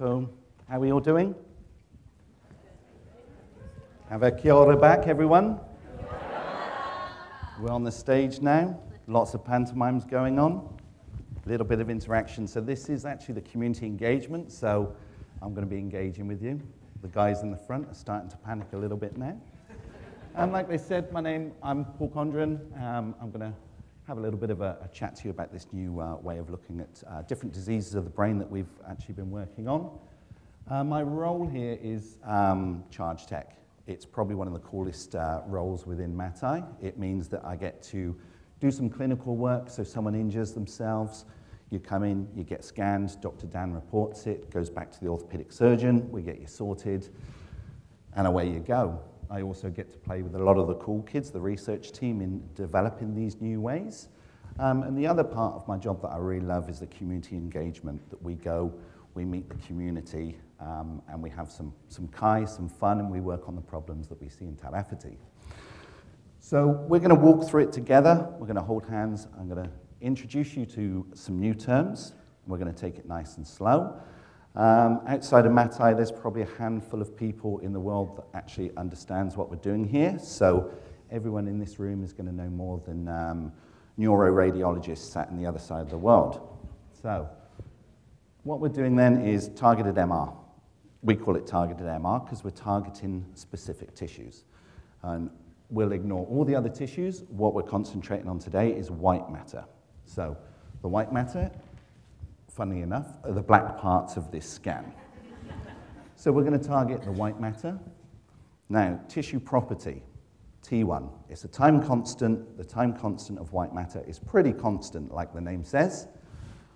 Ora koutou. How are you all doing? Have a kia ora back, everyone. We're on the stage now. Lots of pantomimes going on. A little bit of interaction. So this is actually the community engagement. So I'm going to be engaging with you. The guys in the front are starting to panic a little bit now. And like they said, my name, I'm Paul Condron. Um, I'm going to have a little bit of a, a chat to you about this new uh, way of looking at uh, different diseases of the brain that we've actually been working on. Uh, my role here is um, charge tech. It's probably one of the coolest uh, roles within Matai. It means that I get to do some clinical work, so someone injures themselves, you come in, you get scanned, Dr. Dan reports it, goes back to the orthopedic surgeon, we get you sorted, and away you go. I also get to play with a lot of the cool kids, the research team, in developing these new ways. Um, and the other part of my job that I really love is the community engagement, that we go, we meet the community, um, and we have some, some kai, some fun, and we work on the problems that we see in Tairāwhiti. So we're going to walk through it together. We're going to hold hands. I'm going to introduce you to some new terms. We're going to take it nice and slow. Um, outside of Matai, there's probably a handful of people in the world that actually understands what we're doing here. So everyone in this room is going to know more than um, neuroradiologists sat on the other side of the world. So what we're doing then is targeted MR. We call it targeted MR because we're targeting specific tissues. And we'll ignore all the other tissues. What we're concentrating on today is white matter. So the white matter, funnily enough, are the black parts of this scan. so we're going to target the white matter. Now, tissue property, T1. It's a time constant. The time constant of white matter is pretty constant, like the name says.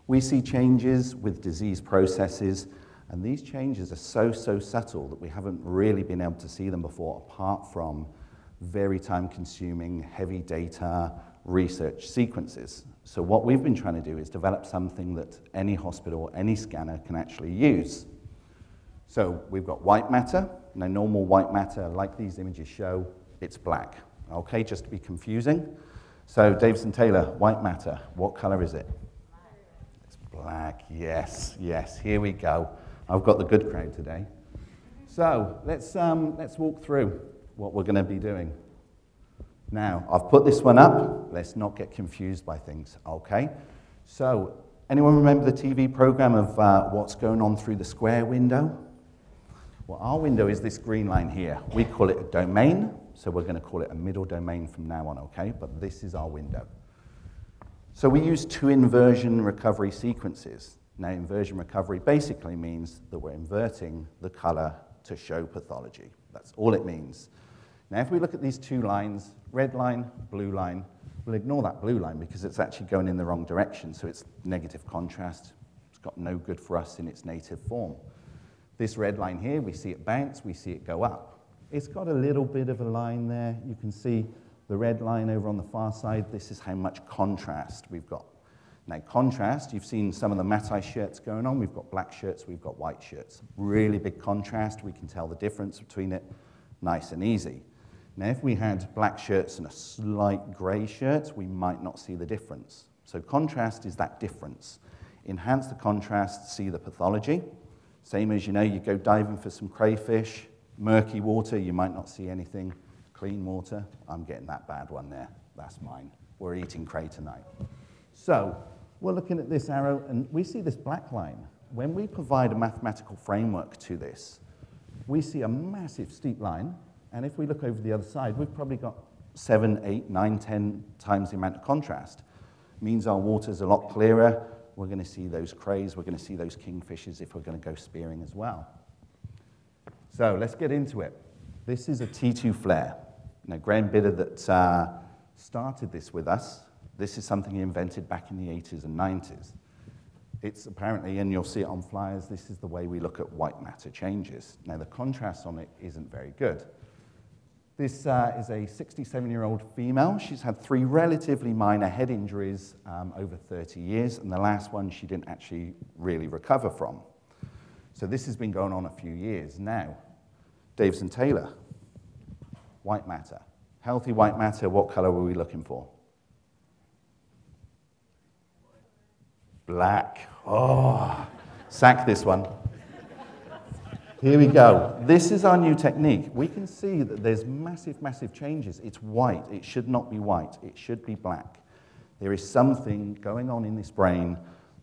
We see changes with disease processes, and these changes are so, so subtle that we haven't really been able to see them before, apart from very time consuming, heavy data research sequences. So, what we've been trying to do is develop something that any hospital, any scanner can actually use. So, we've got white matter. Now, normal white matter, like these images show, it's black. Okay, just to be confusing. So, Davison Taylor, white matter, what color is it? It's black, yes, yes, here we go. I've got the good crowd today. So let's, um, let's walk through what we're going to be doing. Now, I've put this one up. Let's not get confused by things, okay? So, anyone remember the TV program of uh, what's going on through the square window? Well, our window is this green line here. We call it a domain, so we're going to call it a middle domain from now on, okay? But this is our window. So we use two inversion recovery sequences. Now, inversion recovery basically means that we're inverting the color to show pathology. That's all it means. Now, if we look at these two lines, red line, blue line, we'll ignore that blue line because it's actually going in the wrong direction, so it's negative contrast. It's got no good for us in its native form. This red line here, we see it bounce, we see it go up. It's got a little bit of a line there. You can see the red line over on the far side, this is how much contrast we've got. Now, contrast, you've seen some of the Matai shirts going on. We've got black shirts, we've got white shirts. Really big contrast. We can tell the difference between it nice and easy. Now, if we had black shirts and a slight grey shirt, we might not see the difference. So, contrast is that difference. Enhance the contrast, see the pathology. Same as you know, you go diving for some crayfish, murky water, you might not see anything clean water. I'm getting that bad one there. That's mine. We're eating cray tonight. So we're looking at this arrow, and we see this black line. When we provide a mathematical framework to this, we see a massive steep line, and if we look over the other side, we've probably got seven, eight, nine, ten times the amount of contrast. It Means our water's a lot clearer. We're going to see those crays. We're going to see those kingfishers if we're going to go spearing as well. So let's get into it. This is a T2 FLAIR. Now, Graeme Bydder that uh, started this with us, this is something he invented back in the 80s and 90s. It's apparently, and you'll see it on flyers, this is the way we look at white matter changes. Now, the contrast on it isn't very good. This uh, is a 67 year old female. She's had three relatively minor head injuries um, over 30 years, and the last one she didn't actually really recover from. So, this has been going on a few years now. Davison Taylor, white matter. Healthy white matter, what color were we looking for? Black. Oh, sack this one. Here we go. This is our new technique. We can see that there's massive, massive changes. It's white. It should not be white. It should be black. There is something going on in this brain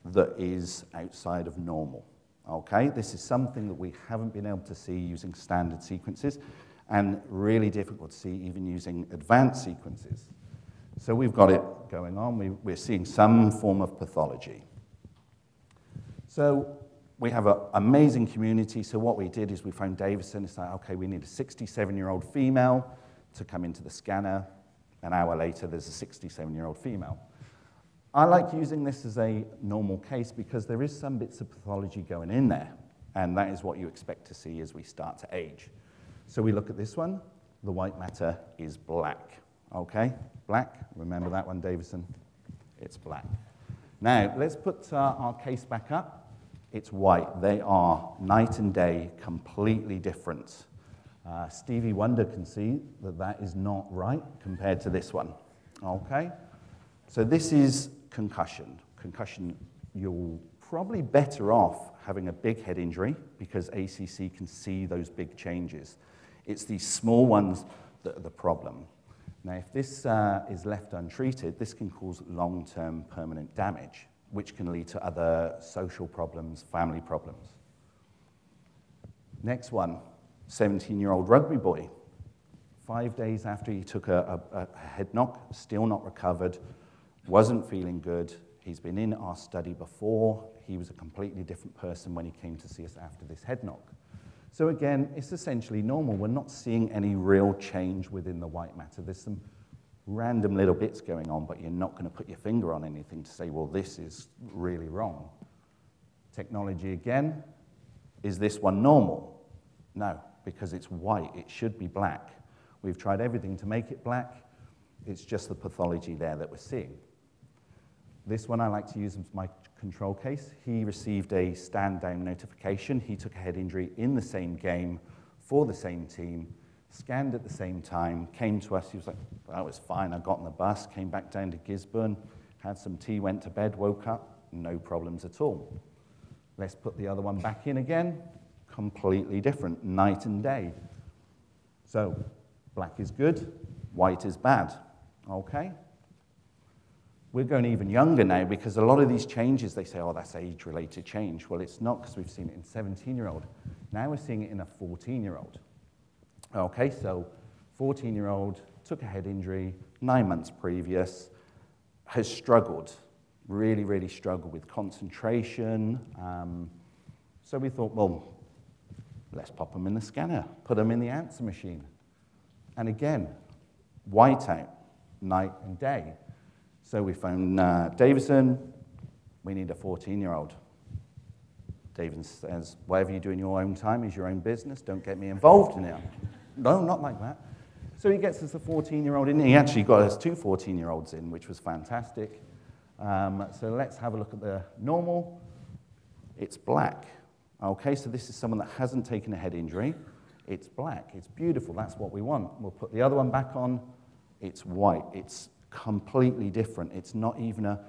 that is outside of normal. Okay? This is something that we haven't been able to see using standard sequences and really difficult to see even using advanced sequences. So we've got it going on. We, we're seeing some form of pathology. So we have an amazing community. So what we did is we phoned Davison. It's like, okay, we need a 67-year-old female to come into the scanner. An hour later, there's a 67-year-old female. I like using this as a normal case because there is some bits of pathology going in there, and that is what you expect to see as we start to age. So we look at this one. The white matter is black. Okay, black. Remember that one, Davison? It's black. Now, let's put uh, our case back up. It's white. They are night and day, completely different. Uh, Stevie Wonder can see that that is not right compared to this one. Okay? So this is concussion. Concussion, you're probably better off having a big head injury because ACC can see those big changes. It's these small ones that are the problem. Now, if this uh, is left untreated, this can cause long-term permanent damage, which can lead to other social problems, family problems. Next one, 17-year-old rugby boy. Five days after he took a, a, a head knock, still not recovered, wasn't feeling good. He's been in our study before. He was a completely different person when he came to see us after this head knock. So again, it's essentially normal. We're not seeing any real change within the white matter. There's some random little bits going on, but you're not going to put your finger on anything to say, well, this is really wrong. Technology again, is this one normal? No, because it's white. It should be black. We've tried everything to make it black. It's just the pathology there that we're seeing. This one I like to use as my control case. He received a stand down notification. He took a head injury in the same game for the same team, scanned at the same time, came to us. He was like, that was fine. I got on the bus, came back down to Gisborne, had some tea, went to bed, woke up, no problems at all. Let's put the other one back in again. Completely different, night and day. So, black is good, white is bad. Okay? We're going even younger now because a lot of these changes, they say, oh, that's age related change. Well, it's not because we've seen it in 17 year old. Now we're seeing it in a 14 year old. Okay, so 14 year old took a head injury nine months previous, has struggled, really, really struggled with concentration. Um, so we thought, well, let's pop them in the scanner, put them in the answer machine. And again, whiteout, night and day. So we phone uh, Davison. We need a 14 year old. Davison says, Whatever you do in your own time is your own business. Don't get me involved in it. No, not like that. So he gets us a 14 year old in. He actually got us two 14 year olds in, which was fantastic. Um, so let's have a look at the normal. It's black. Okay, so this is someone that hasn't taken a head injury. It's black. It's beautiful. That's what we want. We'll put the other one back on. It's white. It's completely different. It's not even a,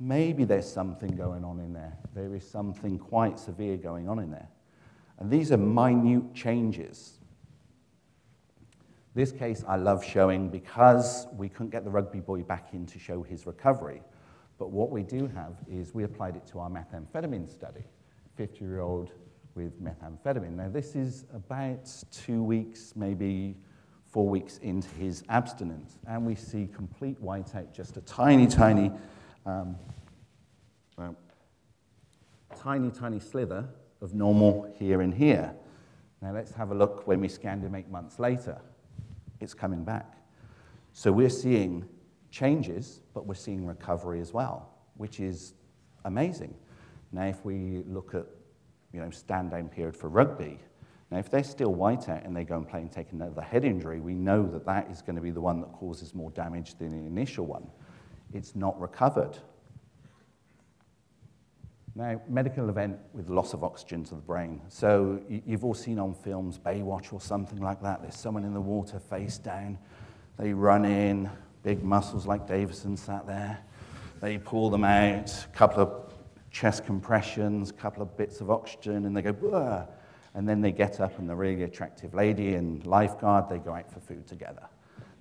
maybe there's something going on in there. There is something quite severe going on in there. And these are minute changes. This case I love showing because we couldn't get the rugby boy back in to show his recovery. But what we do have is we applied it to our methamphetamine study. 50 year old with methamphetamine. Now, this is about two weeks, maybe four weeks into his abstinence. And we see complete whiteout, just a tiny, tiny, um, well, tiny, tiny slither of normal here and here. Now let's have a look when we scanned him eight months later. It's coming back. So we're seeing changes, but we're seeing recovery as well, which is amazing. Now, if we look at, you know, stand down period for rugby, now, if they're still whiteout and they go and play and take another head injury, we know that that is going to be the one that causes more damage than the initial one. It's not recovered. Now, medical event with loss of oxygen to the brain. So you've all seen on films Baywatch or something like that. There's someone in the water face down. They run in, big muscles like Davison sat there. They pull them out, a couple of chest compressions, a couple of bits of oxygen, and they go, Bleh and then they get up and the really attractive lady and lifeguard, they go out for food together.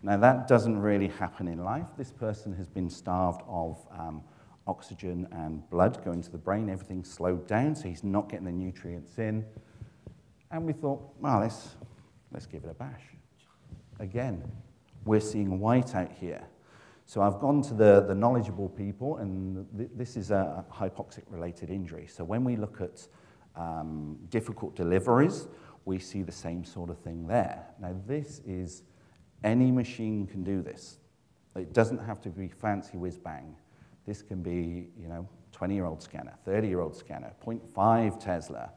Now, that doesn't really happen in life. This person has been starved of um, oxygen and blood going to the brain. everything slowed down, so he's not getting the nutrients in. And we thought, well, let's, let's give it a bash. Again, we're seeing white out here. So I've gone to the, the knowledgeable people, and th this is a hypoxic-related injury. So when we look at um, difficult deliveries, we see the same sort of thing there. Now, this is, any machine can do this. It doesn't have to be fancy whiz-bang. This can be, you know, 20-year-old scanner, 30-year-old scanner, 0.5 Tesla,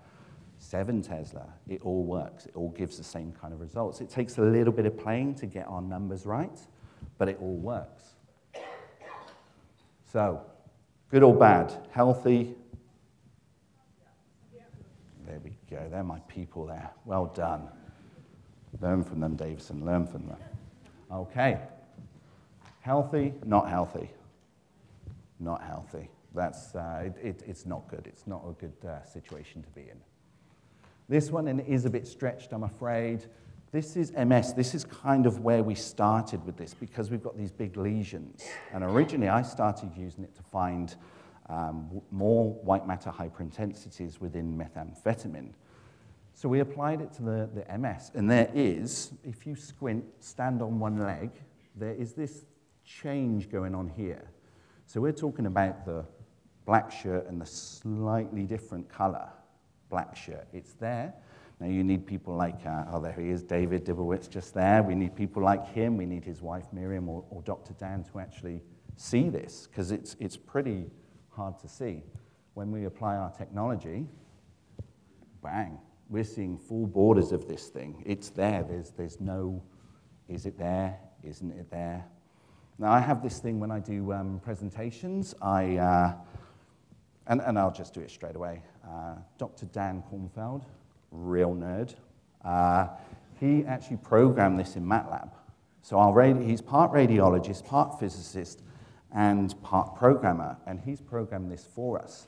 7 Tesla. It all works. It all gives the same kind of results. It takes a little bit of playing to get our numbers right, but it all works. So, good or bad, healthy, there we go. They're my people there. Well done. Learn from them, Davison. Learn from them. Okay. Healthy, not healthy. Not healthy. That's, uh, it, it, it's not good. It's not a good uh, situation to be in. This one and is a bit stretched, I'm afraid. This is MS. This is kind of where we started with this because we've got these big lesions. And originally, I started using it to find um, more white matter hyperintensities within methamphetamine. So we applied it to the, the MS, and there is, if you squint, stand on one leg, there is this change going on here. So we're talking about the black shirt and the slightly different color black shirt. It's there. Now you need people like, uh, oh, there he is, David Dubowitz just there. We need people like him. We need his wife Miriam or, or Dr. Dan to actually see this because it's, it's pretty hard to see. When we apply our technology, bang, we're seeing full borders of this thing. It's there. There's, there's no, is it there? Isn't it there? Now, I have this thing when I do um, presentations. I, uh, and, and I'll just do it straight away. Uh, Dr. Dan Cornfeld, real nerd, uh, he actually programmed this in MATLAB. So he's part radiologist, part physicist, and part programmer, and he's programmed this for us.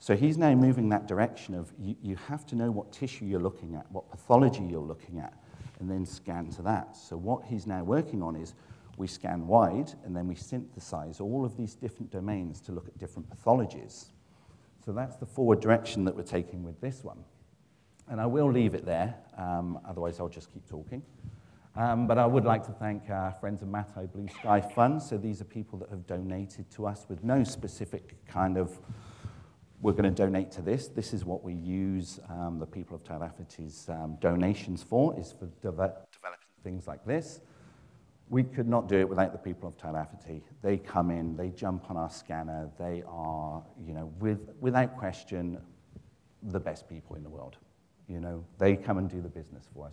So he's now moving that direction of you, you have to know what tissue you're looking at, what pathology you're looking at, and then scan to that. So what he's now working on is we scan wide, and then we synthesize all of these different domains to look at different pathologies. So that's the forward direction that we're taking with this one. And I will leave it there, um, otherwise I'll just keep talking. Um, but I would like to thank our friends of Matai Blue Sky Fund. So these are people that have donated to us with no specific kind of, we're going to donate to this. This is what we use um, the people of Tairāwhiti's um, donations for, is for de developing things like this. We could not do it without the people of Tairāwhiti. They come in, they jump on our scanner, they are, you know, with, without question, the best people in the world. You know, they come and do the business for us.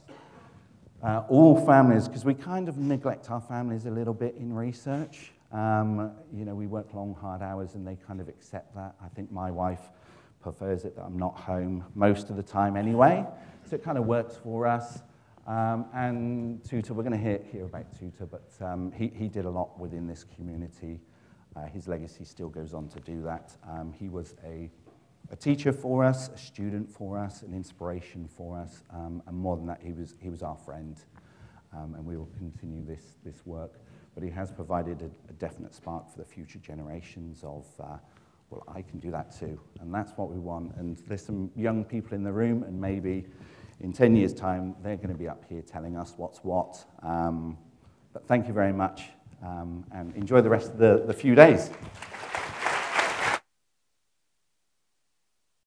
Uh, all families, because we kind of neglect our families a little bit in research. Um, you know, we work long, hard hours and they kind of accept that. I think my wife prefers it that I'm not home most of the time anyway. So it kind of works for us. Um, and Tuta, we're going to hear, hear about Tuta, but um, he, he did a lot within this community. Uh, his legacy still goes on to do that. Um, he was a a teacher for us, a student for us, an inspiration for us, um, and more than that, he was, he was our friend, um, and we will continue this, this work. But he has provided a, a definite spark for the future generations of, uh, well, I can do that too, and that's what we want. And there's some young people in the room, and maybe in 10 years' time, they're going to be up here telling us what's what. Um, but thank you very much, um, and enjoy the rest of the, the few days.